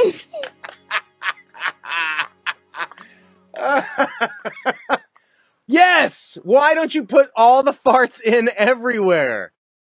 yes! Why don't you put all the farts in everywhere?